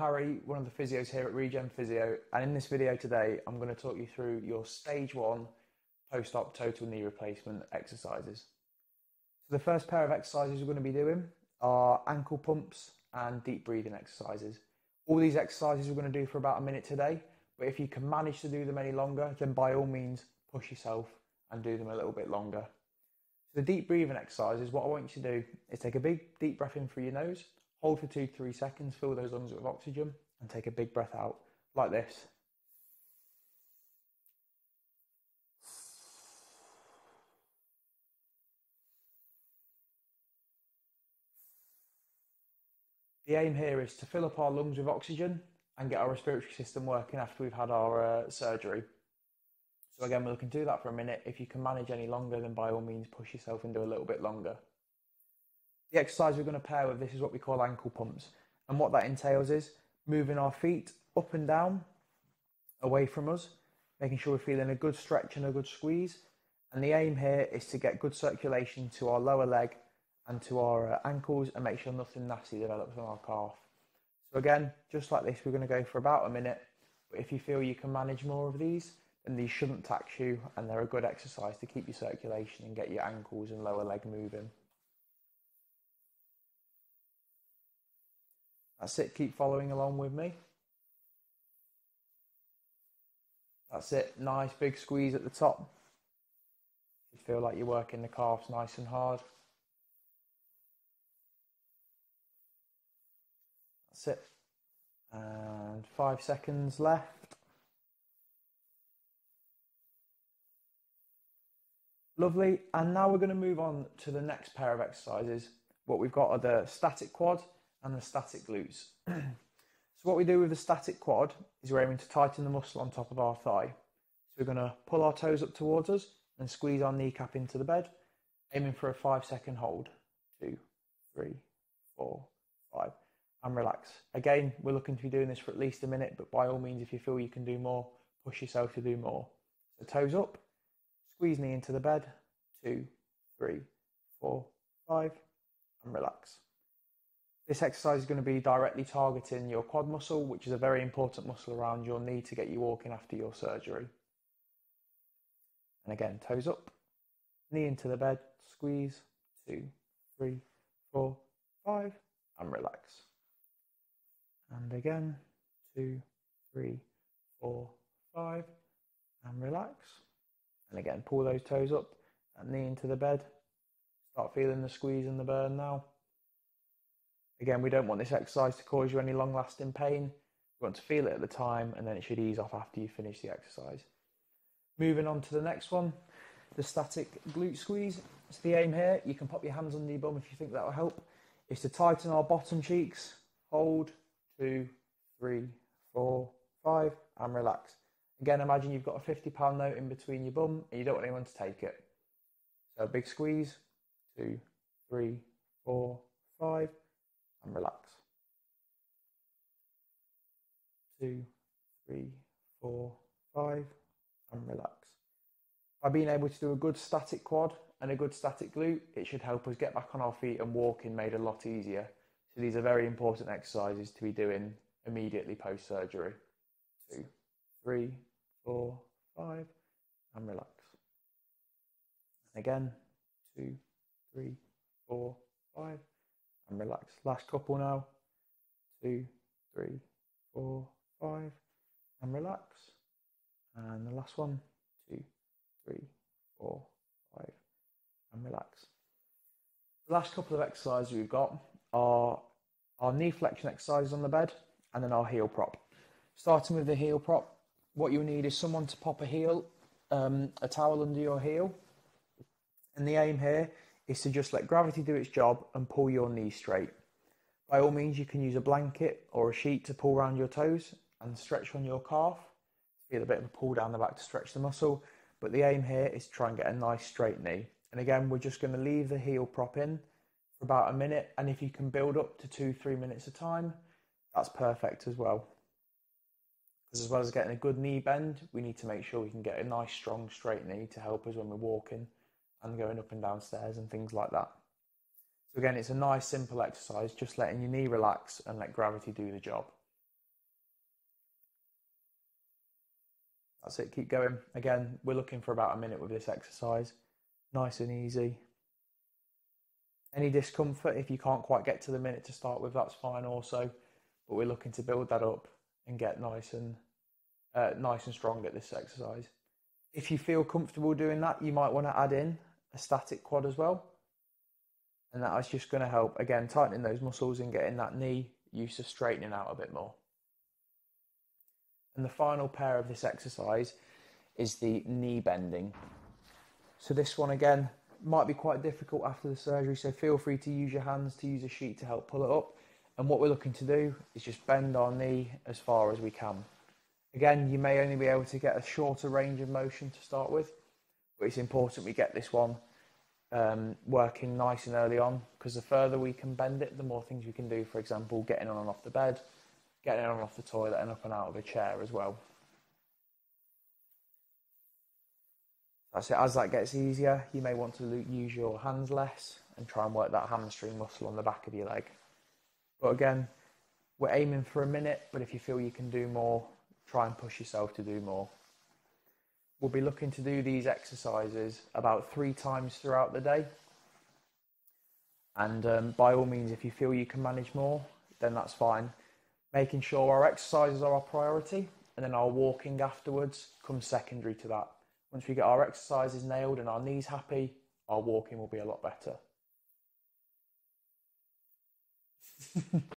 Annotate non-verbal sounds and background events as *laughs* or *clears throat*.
Harry, one of the physios here at Regen Physio, and in this video today, I'm going to talk you through your stage one post-op total knee replacement exercises. So the first pair of exercises we're going to be doing are ankle pumps and deep breathing exercises. All these exercises we're going to do for about a minute today, but if you can manage to do them any longer, then by all means push yourself and do them a little bit longer. So the deep breathing exercises, what I want you to do is take a big deep breath in through your nose Hold for two, three seconds, fill those lungs with oxygen, and take a big breath out like this. The aim here is to fill up our lungs with oxygen and get our respiratory system working after we've had our uh, surgery. So again, looking to do that for a minute. If you can manage any longer, then by all means push yourself and do a little bit longer. The exercise we're going to pair with this is what we call ankle pumps. And what that entails is moving our feet up and down away from us, making sure we're feeling a good stretch and a good squeeze. And the aim here is to get good circulation to our lower leg and to our uh, ankles and make sure nothing nasty develops on our calf. So again, just like this, we're going to go for about a minute. But if you feel you can manage more of these, then these shouldn't tax you and they're a good exercise to keep your circulation and get your ankles and lower leg moving. That's it, keep following along with me. That's it, nice big squeeze at the top. You feel like you're working the calves nice and hard. That's it. And five seconds left. Lovely. And now we're going to move on to the next pair of exercises. What we've got are the static quad and the static glutes. *clears throat* so what we do with the static quad is we're aiming to tighten the muscle on top of our thigh. So we're going to pull our toes up towards us and squeeze our kneecap into the bed, aiming for a five second hold. Two, three, four, five, and relax. Again, we're looking to be doing this for at least a minute, but by all means, if you feel you can do more, push yourself to do more. So toes up, squeeze knee into the bed. Two, three, four, five, and relax. This exercise is going to be directly targeting your quad muscle, which is a very important muscle around your knee to get you walking after your surgery. And again, toes up, knee into the bed, squeeze, two, three, four, five, and relax. And again, two, three, four, five, and relax. And again, pull those toes up and knee into the bed. Start feeling the squeeze and the burn now. Again, we don't want this exercise to cause you any long lasting pain. You want to feel it at the time and then it should ease off after you finish the exercise. Moving on to the next one, the static glute squeeze. So the aim here, you can pop your hands under your bum if you think that will help, is to tighten our bottom cheeks, hold, two, three, four, five, and relax. Again, imagine you've got a 50 pound note in between your bum and you don't want anyone to take it. So a big squeeze, two, three, four, five, and relax. Two, three, four, five, and relax. By being able to do a good static quad and a good static glute, it should help us get back on our feet and walking made a lot easier. So these are very important exercises to be doing immediately post surgery. Two, three, four, five, and relax. And again, two, three, four, five, and relax. Last couple now. Two, three, four, five, and relax. And the last one. Two, three, four, five, and relax. The last couple of exercises we've got are our knee flexion exercises on the bed and then our heel prop. Starting with the heel prop, what you'll need is someone to pop a heel, um, a towel under your heel. And the aim here is to just let gravity do its job and pull your knees straight. By all means, you can use a blanket or a sheet to pull around your toes and stretch on your calf. Feel a bit of a pull down the back to stretch the muscle, but the aim here is to try and get a nice straight knee. And again, we're just going to leave the heel prop in for about a minute, and if you can build up to two, three minutes a time, that's perfect as well. Because as well as getting a good knee bend, we need to make sure we can get a nice, strong, straight knee to help us when we're walking and going up and down stairs and things like that. So again, it's a nice simple exercise, just letting your knee relax and let gravity do the job. That's it, keep going. Again, we're looking for about a minute with this exercise. Nice and easy. Any discomfort, if you can't quite get to the minute to start with, that's fine also. But we're looking to build that up and get nice and uh, nice and strong at this exercise. If you feel comfortable doing that, you might want to add in a static quad as well. And that is just going to help, again, tightening those muscles and getting that knee used to straightening out a bit more. And the final pair of this exercise is the knee bending. So this one again might be quite difficult after the surgery, so feel free to use your hands to use a sheet to help pull it up. And what we're looking to do is just bend our knee as far as we can. Again, you may only be able to get a shorter range of motion to start with, but it's important we get this one um, working nice and early on because the further we can bend it, the more things we can do. For example, getting on and off the bed, getting on and off the toilet, and up and out of a chair as well. That's it. As that gets easier, you may want to use your hands less and try and work that hamstring muscle on the back of your leg. But again, we're aiming for a minute, but if you feel you can do more, try and push yourself to do more. We'll be looking to do these exercises about three times throughout the day. And um, by all means, if you feel you can manage more, then that's fine. Making sure our exercises are our priority, and then our walking afterwards comes secondary to that. Once we get our exercises nailed and our knees happy, our walking will be a lot better. *laughs*